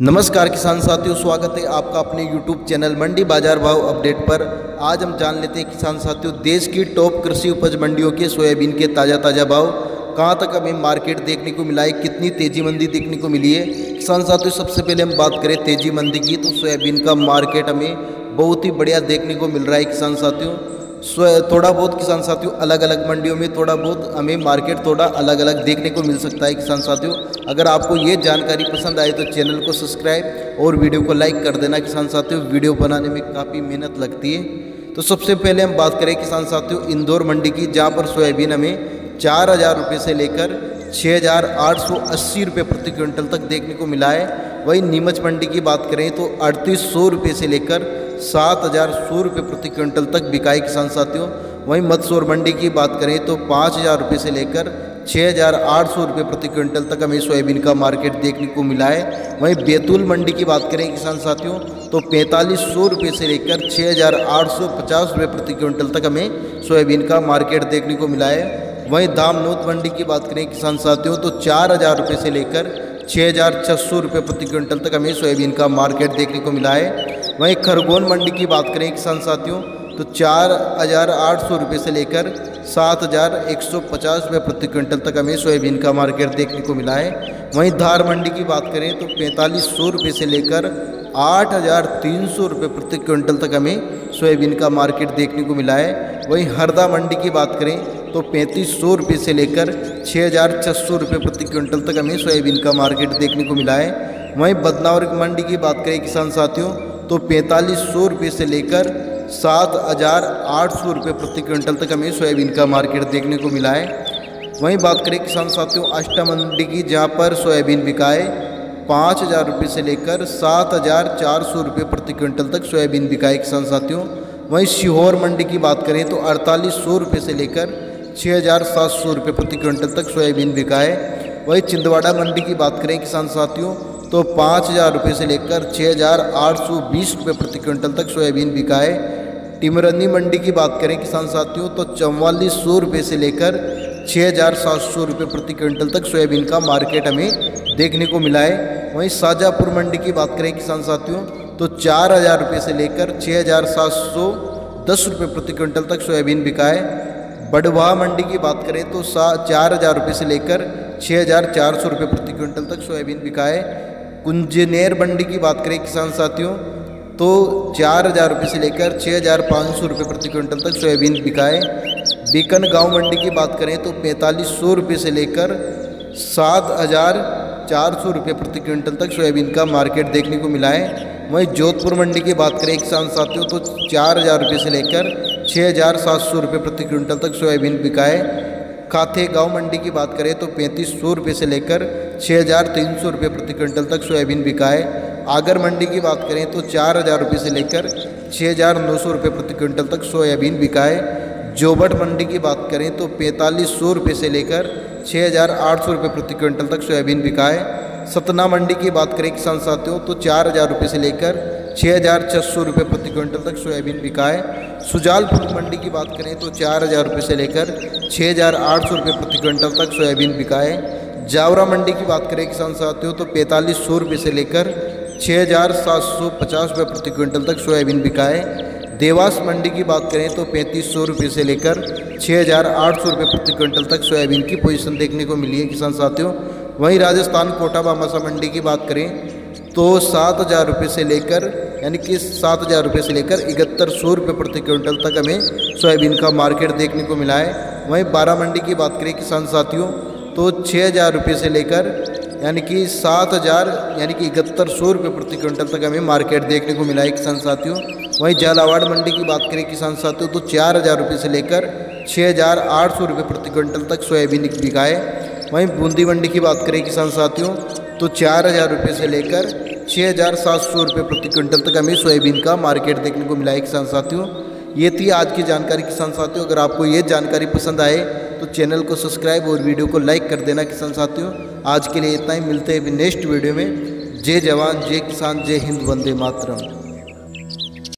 नमस्कार किसान साथियों, स्वागत है आपका अपने YouTube चैनल मंडी बाज़ार भाव अपडेट पर। आज हम जान लेते हैं किसान साथियों, देश की टॉप कृषि उपज मंडियों के सोयाबीन के ताज़ा ताज़ा भाव। कहाँ तक हमें मार्केट देखने को मिला है, कितनी तेज़ी मंदी देखने को मिली है? किसान साथियों, सबसे पहले हम बात करें तेज़ी मंदी की तो सोयाबीन का मार्केट हमें बहुत ही बढ़िया देखने को मिल रहा है किसान साथियों। थोड़ा बहुत किसान साथियों अलग अलग मंडियों में थोड़ा बहुत हमें मार्केट थोड़ा अलग अलग देखने को मिल सकता है किसान साथियों। अगर आपको ये जानकारी पसंद आए तो चैनल को सब्सक्राइब और वीडियो को लाइक कर देना किसान साथियों। वीडियो बनाने में काफ़ी मेहनत लगती है। तो सबसे पहले हम बात करें किसान साथियों, इंदौर मंडी की, जहाँ पर सोयाबीन हमें चार हज़ार रुपये से लेकर छः हज़ार आठ सौ अस्सी रुपये प्रति क्विंटल तक देखने को मिला है। वहीं नीमच मंडी की बात करें तो अड़तीस सौ रुपये से लेकर सात हज़ार सौ रुपये प्रति क्विंटल तक बिकाई किसान साथियों। वहीं मत्स्योर मंडी की बात करें तो पाँच हज़ार रुपये से लेकर छः हज़ार आठ सौ रुपये प्रति क्विंटल तक हमें सोयाबीन का मार्केट देखने को मिला है। वहीं बैतूल मंडी की बात करें किसान साथियों तो पैंतालीस सौ रुपये से लेकर छः हज़ार आठ सौ पचास रुपये प्रति क्विंटल तक हमें सोयाबीन का मार्केट देखने को मिला है। वहीं दामनोत मंडी की बात करें किसान साथियों तो चार हज़ार रुपये से लेकर छः हज़ार छः सौ रुपये प्रति क्विंटल तक हमें सोयाबीन का मार्केट देखने को मिला है। वहीं खरगोन मंडी की बात करें, किसान साथियों तो चार हज़ार आठ सौ रुपये से लेकर सात हज़ार एक सौ पचास रुपये प्रति क्विंटल तक हमें सोयाबीन का मार्केट देखने को मिला है। वहीं धार मंडी की बात करें तो पैंतालीस सौ रुपये से लेकर आठ हज़ार तीन सौ रुपये प्रति क्विंटल तक हमें सोयाबीन का मार्केट देखने को मिला है। वहीं हरदा मंडी की बात करें तो पैंतीस सौ रुपये से लेकर छः हज़ार छः सौ रुपये प्रति क्विंटल तक हमें सोयाबीन का मार्केट देखने को मिला है। वहीं बदनावर मंडी की बात करें, किसान साथियों तो पैंतालीस सौ रुपये से लेकर सात हज़ार आठ सौ रुपये प्रति क्विंटल तक हमें सोयाबीन का मार्केट देखने को मिला है। वहीं बात करें किसान साथियों, आष्टा मंडी की, जहाँ पर सोयाबीन बिकाए, पाँच हज़ार रुपये से लेकर सात हज़ार चार सौ रुपये प्रति क्विंटल तक सोयाबीन बिकाए किसान साथियों। वहीं सीहोर मंडी की बात करें तो अड़तालीस सौ रुपये से लेकर छः हज़ार सात सौ रुपये प्रति क्विंटल तक सोयाबीन बिकाए। वहीं छिंदवाड़ा मंडी की बात करें किसान साथियों तो पाँच हज़ार रुपये से लेकर छः हज़ार आठ सौ बीस रुपये प्रति क्विंटल तक सोयाबीन बिकाए। टिमरनी मंडी की बात करें किसान साथियों तो चौवालीस सौ रुपये से लेकर छः हज़ार सात सौ रुपये प्रति क्विंटल तक सोयाबीन का मार्केट हमें देखने को मिला है। वहीं शाजापुर मंडी की बात करें किसान साथियों तो चार हज़ार रुपये से लेकर छः हज़ार सात सौ दस रुपये प्रति क्विंटल तक सोयाबीन बिकाए। बड़वा मंडी की बात करें तो सा चार हज़ार रुपये से लेकर छः हज़ार चार सौ रुपये प्रति क्विंटल तक सोयाबीन बिकाए। कुंजनेर मंडी की बात करें किसान साथियों तो चार हज़ार रुपये से लेकर छः हज़ार पाँच सौ रुपये प्रति क्विंटल तक सोयाबीन बिकाए। बीकन गाँव मंडी की बात करें तो पैंतालीस सौ रुपये से लेकर सात हज़ार चार सौ रुपये प्रति क्विंटल तक सोयाबीन का मार्केट देखने को मिला है। वहीं जोधपुर मंडी की बात करें किसान साथियों तो चार हज़ार रुपये से लेकर छः हज़ार सात सौ रुपये प्रति क्विंटल तक सोयाबीन बिकाए। खाते गाँव मंडी की बात करें तो पैंतीस सौ रुपये से लेकर छः हज़ार तीन सौ रुपये प्रति क्विंटल तक सोयाबीन बिकाए। आगर मंडी की बात करें तो चार हज़ार रुपये से लेकर छः हज़ार नौ सौ रुपये प्रति क्विंटल तक सोयाबीन बिकाए। जोबट मंडी की बात करें तो पैंतालीस सौ रुपये से लेकर छः हज़ार आठ सौ रुपये प्रति क्विंटल तक सोयाबीन बिकाए। सतना मंडी की बात करें किसान साथियों तो चार हज़ार रुपये से लेकर छः हज़ार छः सौ रुपये प्रति क्विंटल तक सोयाबीन बिकाए। सुजालपुर मंडी की बात करें तो चार हज़ार रुपये से लेकर छः हज़ार आठ सौ रुपये प्रति क्विंटल तक सोयाबीन बिकाए। जावरा मंडी की बात करें किसान साथियों तो पैंतालीस सौ रुपये से लेकर छः हज़ार सात सौ पचास रुपये प्रति क्विंटल तक सोयाबीन बिकाए। देवास मंडी की बात करें तो पैंतीस सौ रुपये से लेकर छः हज़ार आठ सौ रुपये प्रति क्विंटल तक सोयाबीन की पोजीशन देखने को मिली है किसान साथियों। वहीं राजस्थान कोटा बामासा मंडी की बात करें तो सात हज़ार रुपये से लेकर, यानी कि सात हज़ार रुपये से लेकर इकहत्तर सौ रुपये प्रति क्विंटल तक हमें सोयाबीन का मार्केट देखने को मिला है। वहीं बारह मंडी की बात करें किसान साथियों तो छः हज़ार रुपये से लेकर, यानी कि सात हज़ार, यानी कि इकहत्तर सौ रुपये प्रति क्विंटल तक हमें मार्केट देखने को मिला है किसान साथियों। वहीं झालावाड़ मंडी की बात करें किसान साथियों तो चार हज़ार रुपये से लेकर छः हज़ार आठ सौ रुपये प्रति क्विंटल तक सोयाबीन बिकाए। वहीं बूंदी मंडी की बात करें किसान साथियों तो चार हज़ार रुपये से लेकर छः हज़ार सात सौ रुपये प्रति क्विंटल तक हमें सोयाबीन का मार्केट देखने को मिला है किसान साथियों। ये थी आज की जानकारी। किसान साथियों, अगर आपको ये जानकारी पसंद आए तो चैनल को सब्सक्राइब और वीडियो को लाइक कर देना किसान साथियों। आज के लिए इतना ही। मिलते हैं नेक्स्ट वीडियो में। जय जवान, जय किसान, जय हिंद, वंदे मातरम।